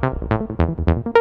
Thank